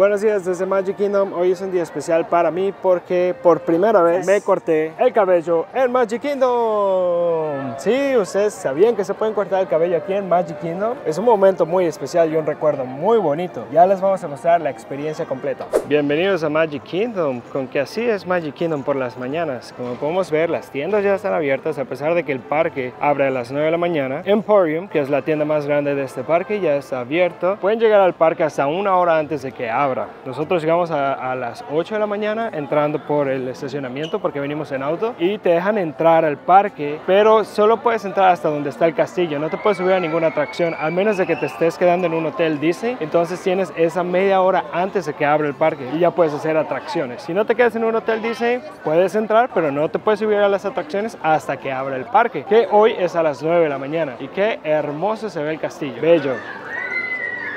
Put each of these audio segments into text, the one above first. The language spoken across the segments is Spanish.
Buenos días desde Magic Kingdom. Hoy es un día especial para mí porque por primera vez me corté el cabello en Magic Kingdom. Sí, ustedes sabían que se pueden cortar el cabello aquí en Magic Kingdom. Es un momento muy especial y un recuerdo muy bonito. Ya les vamos a mostrar la experiencia completa. Bienvenidos a Magic Kingdom, con que así es Magic Kingdom por las mañanas. Como podemos ver, las tiendas ya están abiertas a pesar de que el parque abre a las 9 de la mañana. Emporium, que es la tienda más grande de este parque, ya está abierto. Pueden llegar al parque hasta una hora antes de que abra nosotros llegamos a, las 8 de la mañana entrando por el estacionamiento porque venimos en auto y te dejan entrar al parque, pero solo puedes entrar hasta donde está el castillo. No te puedes subir a ninguna atracción, al menos de que te estés quedando en un hotel Disney. Entonces tienes esa media hora antes de que abra el parque y ya puedes hacer atracciones. Si no te quedas en un hotel Disney, puedes entrar, pero no te puedes subir a las atracciones hasta que abra el parque, que hoy es a las 9 de la mañana. Y qué hermoso se ve el castillo. Bello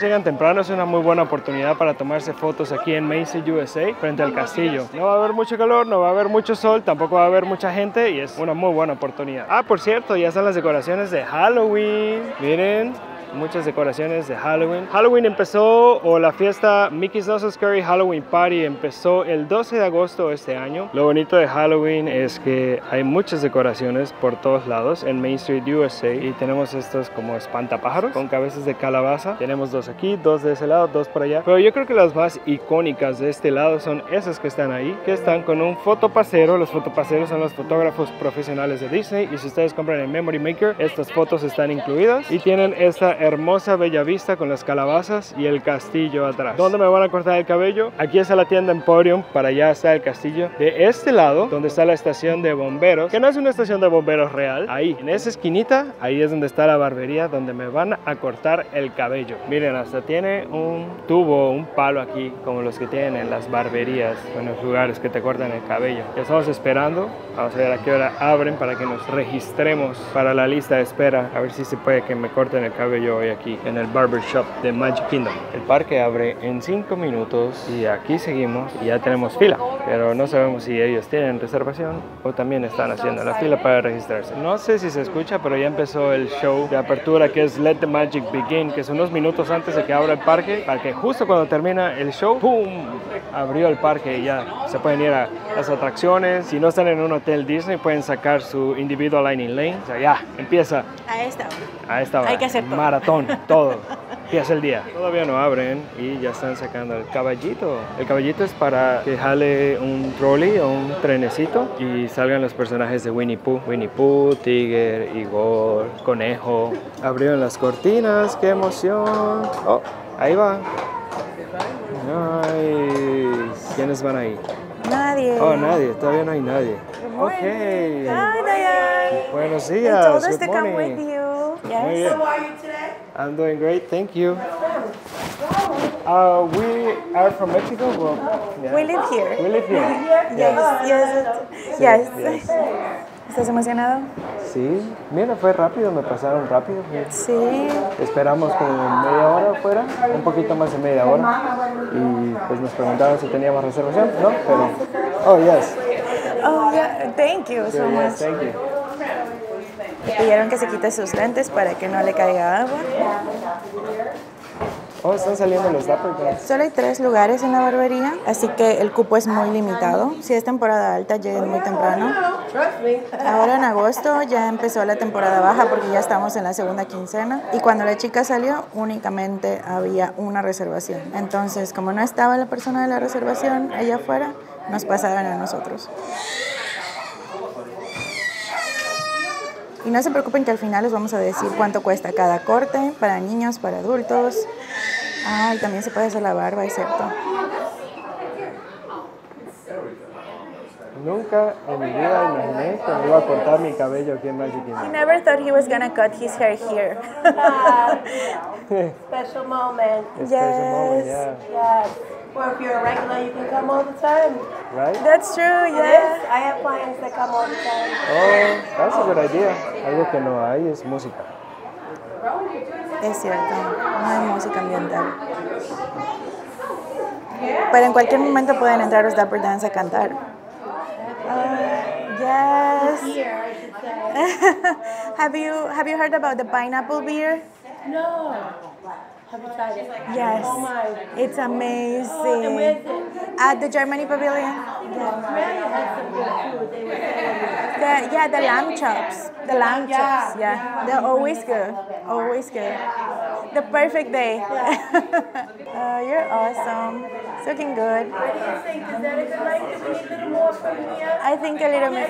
llegan temprano es una muy buena oportunidad para tomarse fotos aquí en Macy, USA, frente al castillo. No va a haber mucho calor, no va a haber mucho sol, tampoco va a haber mucha gente y es una muy buena oportunidad. Ah, por cierto, ya están las decoraciones de Halloween. Miren, muchas decoraciones de Halloween. Halloween empezó, o la fiesta Mickey's Not Scary Halloween Party empezó el 12 de agosto de este año. Lo bonito de Halloween es que hay muchas decoraciones por todos lados en Main Street, USA. Y tenemos estos como espantapájaros con cabezas de calabaza. Tenemos dos aquí, dos de ese lado, dos por allá. Pero yo creo que las más icónicas de este lado son esas que están ahí, que están con un fotopasero. Los fotopaseros son los fotógrafos profesionales de Disney. Y si ustedes compran en Memory Maker, estas fotos están incluidas. Y tienen esta hermosa bella vista con las calabazas y el castillo atrás. ¿Dónde me van a cortar el cabello? Aquí está la tienda Emporium, para allá está el castillo. De este lado, donde está la estación de bomberos, que no es una estación de bomberos real, ahí, en esa esquinita, ahí es donde está la barbería, donde me van a cortar el cabello. Miren, hasta tiene un tubo, un palo aquí, como los que tienen en las barberías, en los lugares que te cortan el cabello. Ya estamos esperando, vamos a ver a qué hora abren para que nos registremos para la lista de espera, a ver si se puede que me corten el cabello hoy aquí en el barber shop de Magic Kingdom. El parque abre en 5 minutos y aquí seguimos y ya tenemos fila, pero no sabemos si ellos tienen reservación o también están haciendo la fila para registrarse. No sé si se escucha, pero ya empezó el show de apertura que es Let the Magic Begin, que es unos minutos antes de que abra el parque, para que justo cuando termina el show, ¡pum! abrió el parque y ya se pueden ir a las atracciones. Si no están en un hotel Disney, pueden sacar su individual lining lane. O sea, ya, empieza. A esta hora. A esta hora. Hay que hacer Maratón, todo. Empieza el día. Todavía no abren y ya están sacando el caballito. El caballito es para que jale un trolley o un trenecito y salgan los personajes de Winnie Pooh. Winnie Pooh, Tiger, Igor, Conejo. Abrieron las cortinas, qué emoción. Oh, ahí va. Nice. ¿Quiénes van ahí? Nadie. Oh, nadie. Todavía no hay nadie. Ok. Hi, Diane. Buenos They días. told us Good to come morning. with you. Yes. How are you today? I'm doing great, thank you. Uh, we are from Mexico. Well, yeah. We live here. We live here. Yes, yes, yes. yes. ¿Estás emocionado? Sí, mira, fue rápido, me pasaron rápido. Sí. Esperamos como media hora afuera, un poquito más de media hora. Y pues nos preguntaron si teníamos reservación, ¿no? Pero, oh, yes. Oh, yeah. Thank you so Yeah, much. thank you. Le pidieron que se quite sus lentes para que no le caiga agua. Oh, están saliendo los Dapper Dans. Solo hay tres lugares en la barbería, así que el cupo es muy limitado. Si es temporada alta, lleguen muy temprano. Ahora en agosto ya empezó la temporada baja porque ya estamos en la segunda quincena y cuando la chica salió únicamente había una reservación. Entonces, como no estaba la persona de la reservación allá afuera, nos pasaron a nosotros. Y no se preocupen que al final les vamos a decir cuánto cuesta cada corte para niños, para adultos. Ah, y también se puede hacer la barba, es cierto. Nunca en mi vida imaginé que me iba a cortar mi cabello aquí en Magic He Kingdom. never thought he was gonna cut his hair here. Special moment. Yes. yeah. Yes. Or if you're a regular, you can come all the time. Right? That's true, Yes, yeah. I have clients that come all the time. Oh, that's a good idea. Algo que no hay es música. Es cierto, no hay música ambiental. Pero en cualquier momento pueden entrar los Dapper Dance a cantar. Ah, yes. Have you have you heard about the pineapple beer? No. Have you tried it? Yes. Oh my. It's And amazing. it? At the Germany Pavilion. Yeah. The, yeah, the lamb chops. The lamb Yeah, chops. Yeah. They're always good. Always good. The perfect day. uh, you're awesome. It's looking good. What think? A good length? Do we need a little more? I think a little bit.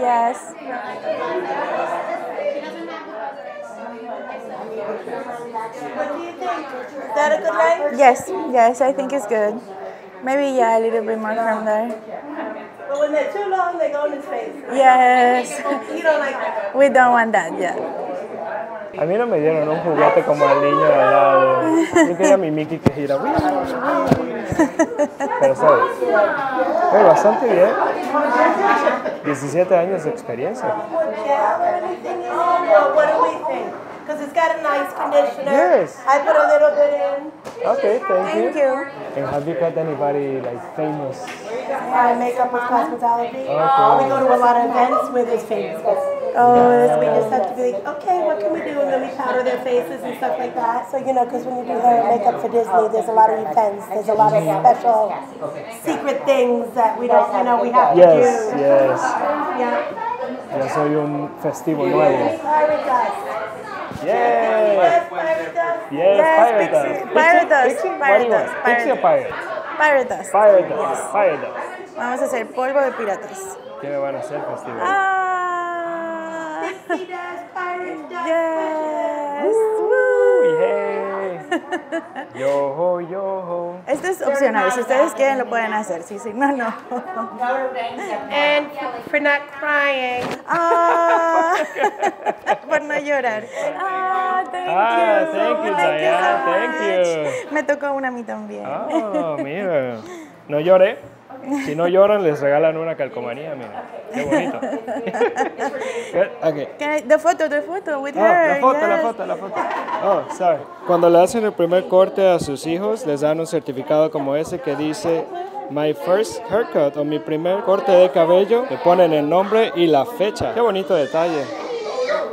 Yes. What do you think? Is that a good length? Yes. Yes, I think it's good. Maybe, yeah, a little bit more from there. When they're too long, they go in his face. Yes. You don't like that. We don't want that, yeah. A mí no me dieron un juguete como al niño de al lado. Yo quería mi Mickey que gira. Pero sabes, Oye, bastante bien. 17 años de experiencia. Because it's got a nice conditioner. Yes. I put a little bit in. Okay, thank you. Thank you. And have you got anybody like famous? My makeup with cosmetology. Okay. We go to a lot of events where there's famous guests. Oh, We just have to be like, okay, what can we do? And then we powder their faces and stuff like that. So, you know, because when you do hair and makeup for Disney, there's a lot of events. There's a lot of special secret things that we don't, you know, we have to Yes, do. yes. Yeah. Ya soy un festivo nuevo. Pirate dust. Yay! Yes, pirate dust. Yes, Yes, pirate Pixie. dust. Pirate dust, Pixie? What do pirate you want? dust, Pixie or pirate? Pirate dust. Pirate dust. Vamos a hacer polvo de piratas. ¿Qué me van a hacer festival? Ah. Yes. Uy, Woo. hey. Yoho, yoho. Esto es opcional. Si ustedes quieren, lo pueden hacer. Sí, sí. No, no. And for not crying. Ah. Por no llorar. Ah, thank Ah, you. thank you, so Diane. Thank much. Me tocó una a mí también. Ah, mira. No llore. Si no lloran, les regalan una calcomanía, mira. Qué bonito. okay. Can I- the photo, the photo with Ah, her. la foto, la yes. foto, la foto. Oh, sorry. Cuando le hacen el primer corte a sus hijos, les dan un certificado como ese que dice My first haircut o mi primer corte de cabello. Le ponen el nombre y la fecha. Qué bonito detalle.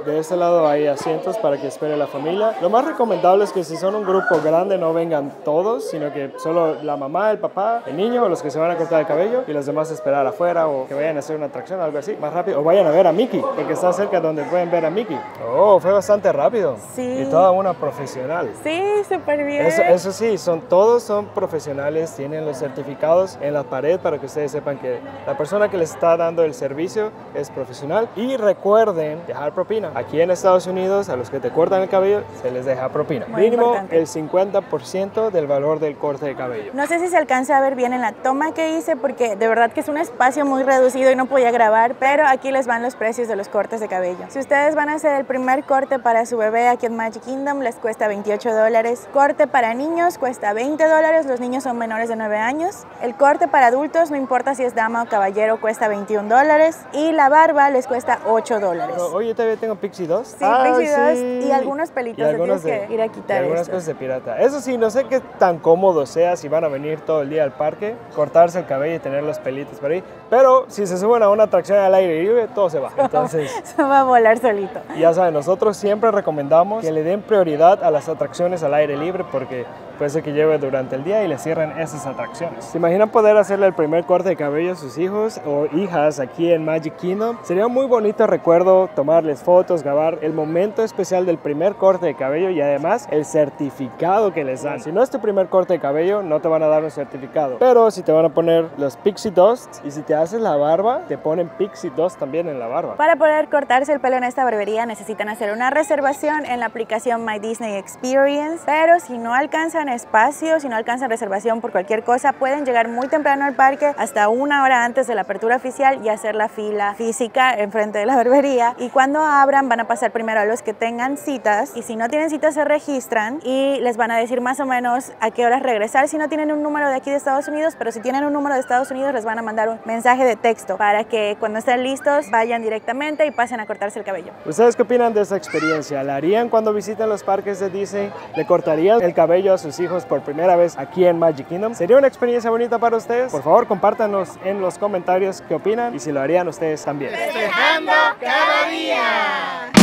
De este lado hay asientos para que espere la familia. Lo más recomendable es que si son un grupo grande no vengan todos, sino que solo la mamá, el papá, el niño o los que se van a cortar el cabello y los demás esperar afuera o que vayan a hacer una atracción o algo así, más rápido. O vayan a ver a Mickey, porque está cerca donde pueden ver a Mickey. Oh, fue bastante rápido. Sí. Y toda una profesional. Sí, súper bien. Eso, eso sí, son, todos son profesionales, tienen los certificados en la pared para que ustedes sepan que la persona que les está dando el servicio es profesional. Y recuerden dejar propina. Aquí en Estados Unidos, a los que te cortan el cabello, se les deja propina. Muy Mínimo importante. el 50% del valor del corte de cabello. No sé si se alcanza a ver bien en la toma que hice porque de verdad que es un espacio muy reducido y no podía grabar, pero aquí les van los precios de los cortes de cabello. Si ustedes van a hacer el primer corte para su bebé aquí en Magic Kingdom, les cuesta 28 dólares. Corte para niños cuesta 20 dólares, los niños son menores de 9 años. El corte para adultos, no importa si es dama o caballero, cuesta 21 dólares. Y la barba les cuesta 8 dólares. Oye, todavía tengo Pixie 2. Sí, Pixie 2 y algunos pelitos, te tienes que ir a quitar y algunas estos. cosas de pirata. Eso sí, no sé qué tan cómodo sea si van a venir todo el día al parque, cortarse el cabello y tener los pelitos por ahí. Pero si se suben a una atracción al aire libre, todo se va. Entonces, Se va a volar solito. ya saben, nosotros siempre recomendamos que le den prioridad a las atracciones al aire libre porque puede ser que lleve durante el día y le cierren esas atracciones. ¿Se imaginan poder hacerle el primer corte de cabello a sus hijos o hijas aquí en Magic Kingdom? Sería un muy bonito recuerdo tomarles fotos, grabar el momento especial del primer corte de cabello y además el certificado que les dan. Si no es tu primer corte de cabello, no te van a dar un certificado. Pero si te van a poner los Pixie Dust y si te haces la barba, te ponen Pixie Dust también en la barba. Para poder cortarse el pelo en esta barbería necesitan hacer una reservación en la aplicación My Disney Experience, pero si no alcanzan espacio, si no alcanzan reservación por cualquier cosa, pueden llegar muy temprano al parque, hasta una hora antes de la apertura oficial y hacer la fila física enfrente de la barbería. Y cuando abran van a pasar primero a los que tengan citas y si no tienen citas se registran y les van a decir más o menos a qué horas regresar si no tienen un número de aquí de Estados Unidos, pero si tienen un número de Estados Unidos les van a mandar un mensaje de texto para que cuando estén listos vayan directamente y pasen a cortarse el cabello. ¿Ustedes qué opinan de esta experiencia? ¿La harían cuando visiten los parques de Disney? ¿Le cortarían el cabello a hijos por primera vez aquí en Magic Kingdom? ¿Sería una experiencia bonita para ustedes? Por favor, compártanos en los comentarios qué opinan y si lo harían ustedes también. Festejando cada día.